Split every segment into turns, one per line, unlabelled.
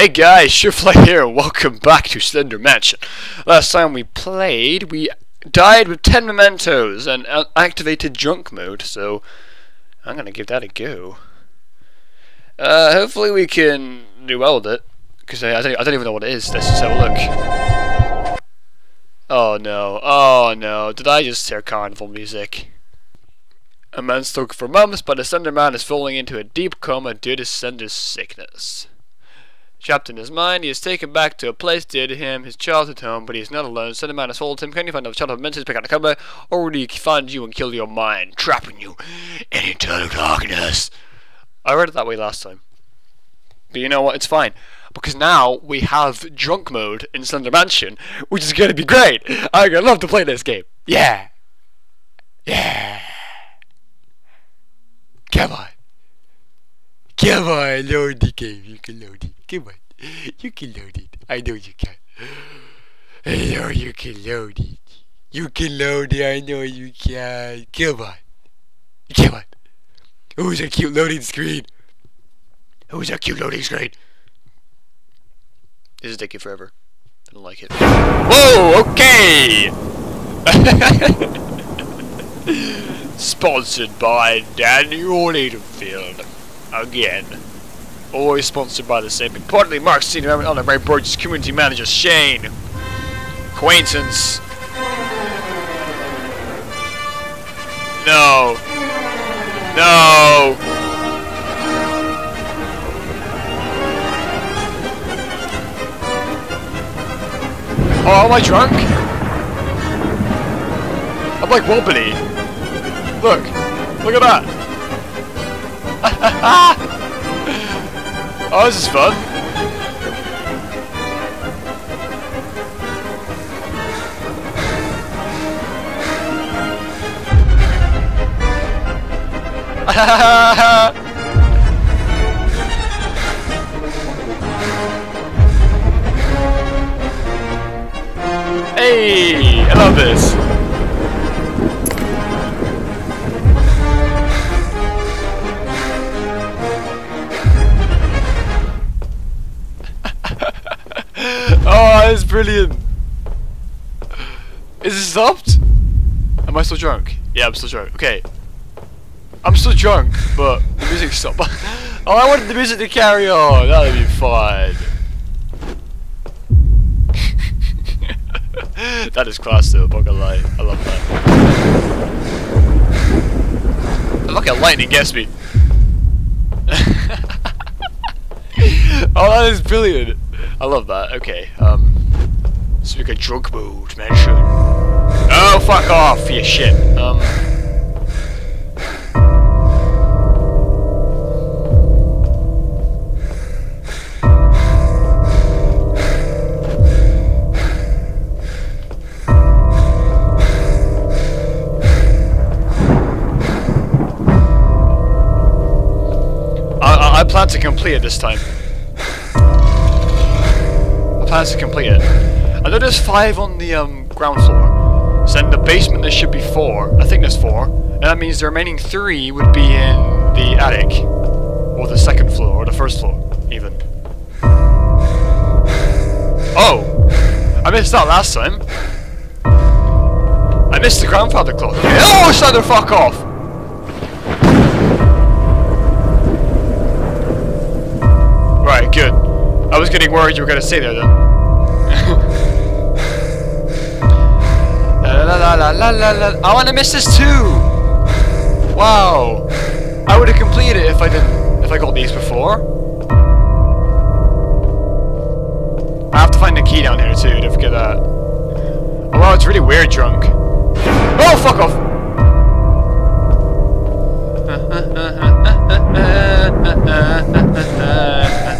Hey guys, ShowFly here, welcome back to Slender Mansion. Last time we played, we died with 10 mementos and activated drunk mode, so I'm gonna give that a go. Uh, hopefully we can do well with it, because I, I, don't, I don't even know what it is, let's just have a look. Oh no, oh no, did I just hear carnival music? A man stuck for months, but the Slender Man is falling into a deep coma due to Slender's sickness. Trapped in his mind, he is taken back to a place dear to him, his childhood home, but he is not alone. Slender Man has him. Can you find a childhood mementos pick out a cover, or will he find you and kill your mind, trapping you in eternal darkness? I read it that way last time. But you know what? It's fine. Because now we have drunk mode in Slender Mansion, which is going to be great. I'm going to love to play this game. Yeah. Yeah. Come on. Come on, load the game. You can load it. Come on. You can load it. I know you can. I know you can load it. You can load it. I know you can. Come on. Come on. Who's a cute loading screen? Who's a cute loading screen? This is taking forever. I don't like it. Whoa, okay! Sponsored by Daniel Ladenfield. Again. Always sponsored by the same. Importantly, Mark Senior on the Ray Burgess Community Manager Shane. Acquaintance. No. No. Oh, am I drunk? I'm like wobbly. Look. Look at that. oh, this is fun. hey, I love this. Is it stopped? Am I still drunk? Yeah, I'm still drunk. Okay. I'm still drunk, but the music stopped. oh, I wanted the music to carry on. That would be fun. that is class though, gonna lie. I love that. The fucking lightning gets me. oh, that is brilliant. I love that. Okay, um... Speak a drunk mode, mention. Oh, fuck off, you shit. Um... I, plan to complete it this time. I plan to complete it. I know there's five on the um, ground floor. So in the basement there should be four. I think there's four. And that means the remaining three would be in the attic. Or the second floor, or the first floor, even. Oh! I missed that last time. I missed the grandfather clock. Oh, shut the fuck off! Right, good. I was getting worried you were gonna say there then. La la la. I want to miss this too. wow. I would have completed it if I didn't. If I got these before. I have to find the key down here too. Don't forget that. Oh wow, it's really weird, drunk. Oh, fuck off.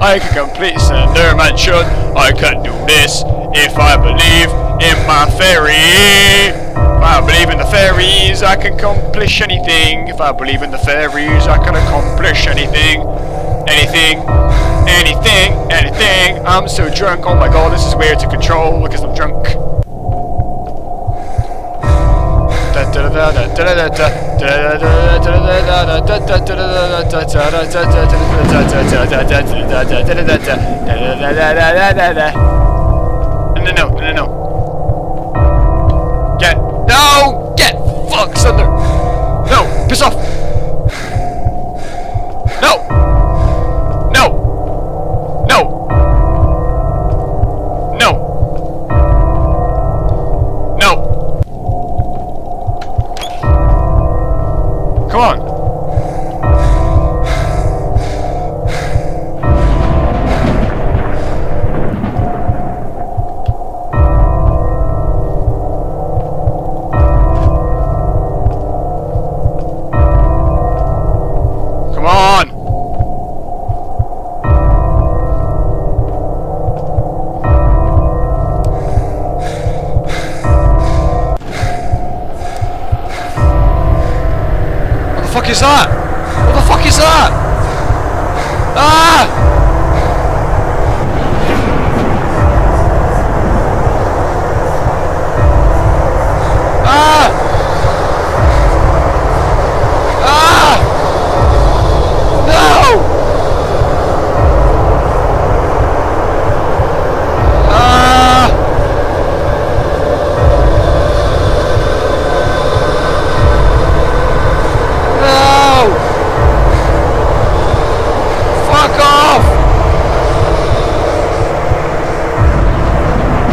I can complete Slender Mansion. I can do this if I believe in my fairy. If I believe in the fairies, I can accomplish anything. If I believe in the fairies, I can accomplish anything. Anything. Anything. Anything. I'm so drunk. Oh my god, this is weird to control because I'm drunk. No, no, no. Get, no, get, fuck, Slender. No, piss off. Is that? What the fuck is that? Ah! Ah! No! Ah! No! Fuck off!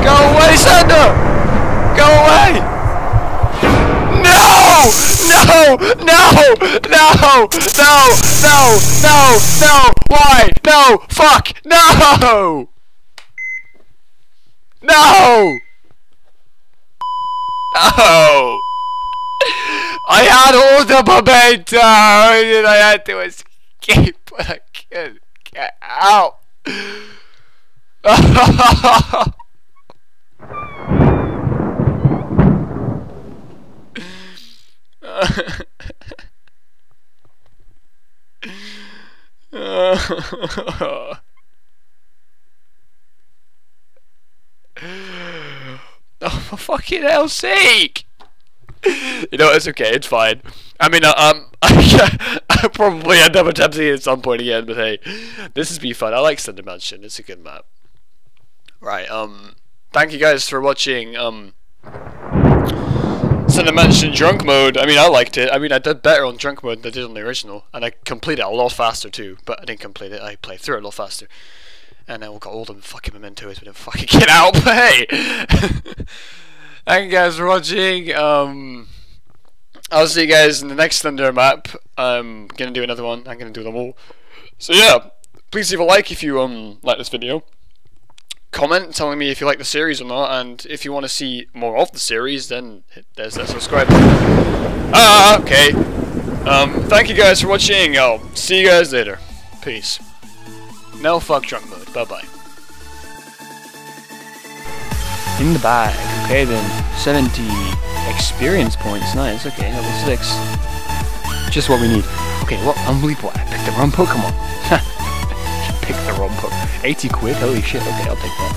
Go away, Slender! Go away! No! No! No! No! No! No! No! Why? No! Fuck! No! No! No! I had all the momentum and I had to escape, but I couldn't get out. oh, for fucking hell's sake! You know, it's okay, it's fine. I mean, uh, um, I probably end up attempting it at some point again, but hey, this has been fun. I like Slender Mansion, it's a good map. Right, um, thank you guys for watching, um, Slender Mansion Drunk Mode. I mean, I liked it. I mean, I did better on Drunk Mode than I did on the original, and I completed it a lot faster too, but I didn't complete it, I played through it a lot faster. And then we got all the fucking mementos, we didn't fucking get out, but hey! Thank you guys for watching. Um, I'll see you guys in the next Slender map. I'm gonna do another one. I'm gonna do them all. So yeah, please leave a like if you um like this video. Comment telling me if you like the series or not, and if you want to see more of the series, then there's that subscribe button. Ah, okay. Um, thank you guys for watching. I'll see you guys later. Peace. No fuck drunk mode. Bye bye. In the bag. Okay then. 70 experience points. Nice. Okay, level 6. Just what we need. Okay, well, unbelievable. I picked the wrong Pokemon. picked the wrong Pokemon. 80 quid? Holy shit. Okay, I'll take that.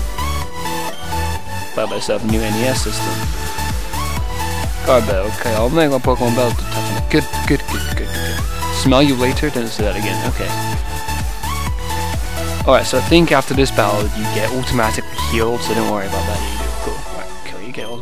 Buy myself a new NES system. Garbell. Okay, I'll make my Pokemon Bell to touch it. Good, good, good, good, good. Smell you later? Don't say that again. Okay. Alright, so I think after this battle you get automatically healed, so don't worry about that. Do. Cool. Alright, cool. You get all